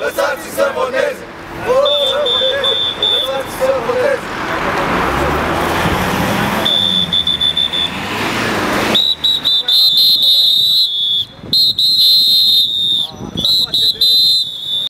Le sable, c'est mon